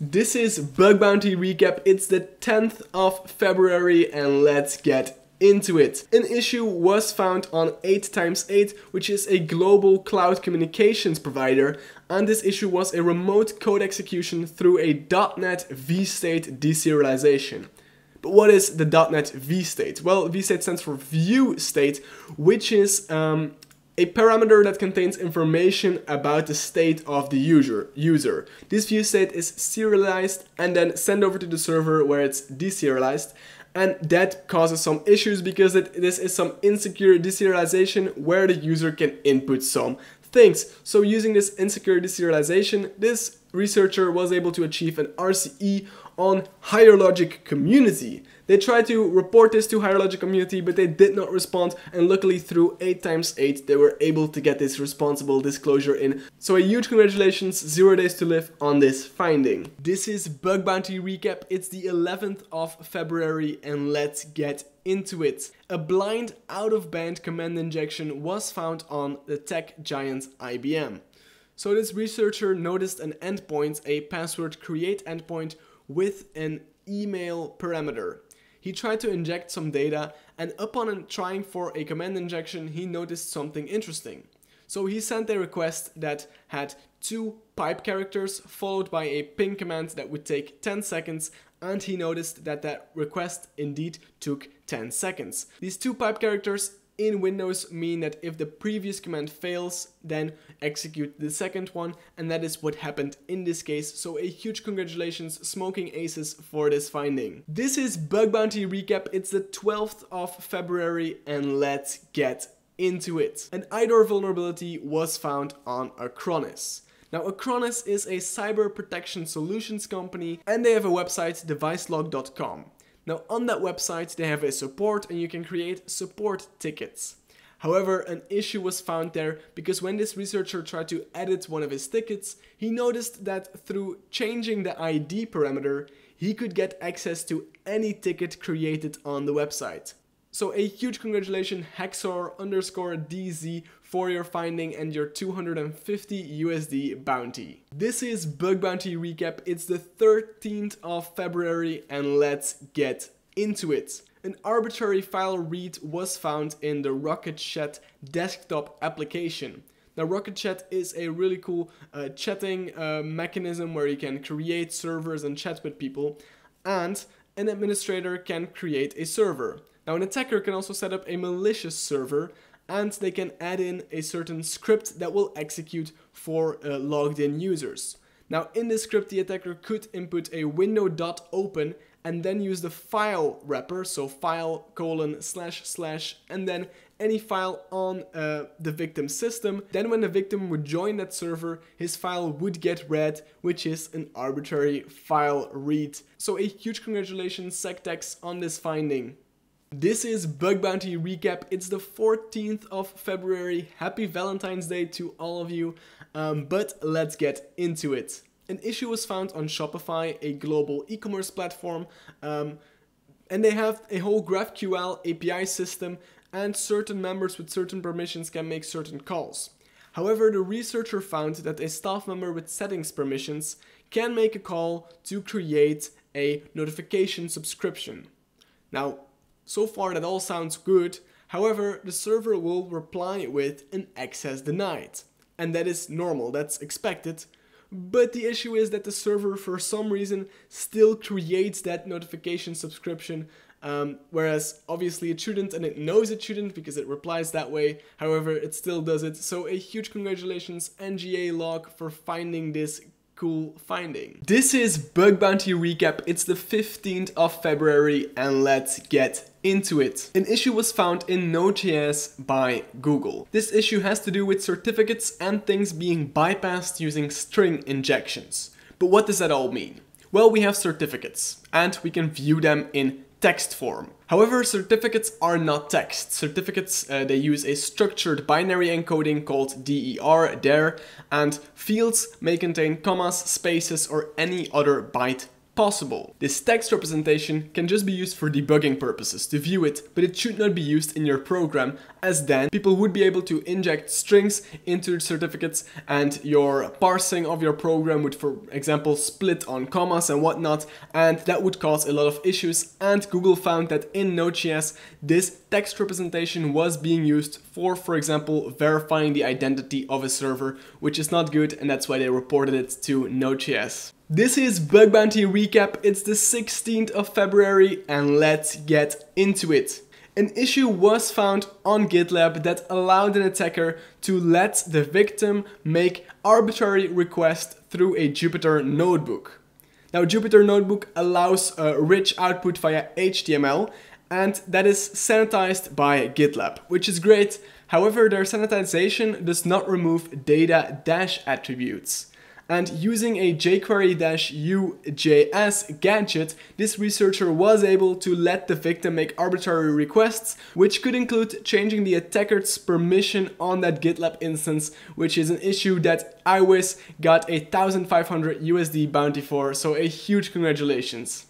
This is Bug Bounty Recap. It's the 10th of February and let's get into it. An issue was found on 8x8, which is a global cloud communications provider, and this issue was a remote code execution through a .NET vstate deserialization. But what is the .NET vstate? Well, vstate stands for view state, which is um, a parameter that contains information about the state of the user. user. This view state is serialized and then sent over to the server where it's deserialized and that causes some issues because it, this is some insecure deserialization where the user can input some things. So using this insecure deserialization, this researcher was able to achieve an RCE on higher logic community. They tried to report this to higher logic community, but they did not respond. And luckily through 8x8, they were able to get this responsible disclosure in. So a huge congratulations, zero days to live on this finding. This is Bug Bounty Recap. It's the 11th of February and let's get into it. A blind out-of-band command injection was found on the tech giant IBM. So this researcher noticed an endpoint, a password create endpoint with an email parameter. He tried to inject some data and upon trying for a command injection he noticed something interesting. So he sent a request that had two pipe characters followed by a ping command that would take 10 seconds and he noticed that that request indeed took 10 seconds. These two pipe characters in Windows mean that if the previous command fails, then execute the second one, and that is what happened in this case, so a huge congratulations smoking aces for this finding. This is Bug Bounty Recap, it's the 12th of February, and let's get into it. An IDOR vulnerability was found on Acronis. Now Acronis is a cyber protection solutions company and they have a website devicelock.com. Now on that website they have a support and you can create support tickets. However, an issue was found there because when this researcher tried to edit one of his tickets, he noticed that through changing the ID parameter, he could get access to any ticket created on the website. So a huge congratulations Hexor underscore DZ for your finding and your 250 USD bounty. This is Bug Bounty Recap. It's the 13th of February and let's get into it. An arbitrary file read was found in the Rocket Chat desktop application. Now Rocket Chat is a really cool uh, chatting uh, mechanism where you can create servers and chat with people and an administrator can create a server. Now an attacker can also set up a malicious server and they can add in a certain script that will execute for uh, logged in users. Now in this script the attacker could input a window.open and then use the file wrapper, so file colon slash slash and then any file on uh, the victim system. Then when the victim would join that server, his file would get read, which is an arbitrary file read. So a huge congratulations SecTex on this finding. This is Bug Bounty Recap. It's the 14th of February. Happy Valentine's Day to all of you. Um, but let's get into it. An issue was found on Shopify, a global e-commerce platform, um, and they have a whole GraphQL API system and certain members with certain permissions can make certain calls. However, the researcher found that a staff member with settings permissions can make a call to create a notification subscription. Now, so far that all sounds good, however the server will reply with an access denied. And that is normal, that's expected. But the issue is that the server for some reason still creates that notification subscription um, whereas obviously it shouldn't and it knows it shouldn't because it replies that way. However, it still does it. So a huge congratulations NGA log for finding this cool finding. This is Bug Bounty Recap. It's the 15th of February and let's get into it. An issue was found in Node.js by Google. This issue has to do with certificates and things being bypassed using string injections. But what does that all mean? Well, we have certificates and we can view them in text form. However, certificates are not text. Certificates, uh, they use a structured binary encoding called DER, there, and fields may contain commas, spaces, or any other byte possible. This text representation can just be used for debugging purposes to view it, but it should not be used in your program as then people would be able to inject strings into certificates and your parsing of your program would for example split on commas and whatnot and that would cause a lot of issues and Google found that in Node.js this text representation was being used for for example verifying the identity of a server which is not good and that's why they reported it to Node.js. This is Bug Bounty Recap, it's the 16th of February and let's get into it. An issue was found on GitLab that allowed an attacker to let the victim make arbitrary requests through a Jupyter notebook. Now Jupyter Notebook allows a rich output via HTML and that is sanitized by GitLab, which is great. However, their sanitization does not remove data dash attributes. And using a jQuery-u.js gadget, this researcher was able to let the victim make arbitrary requests, which could include changing the attacker's permission on that GitLab instance, which is an issue that iWiz got a 1500 USD bounty for, so a huge congratulations.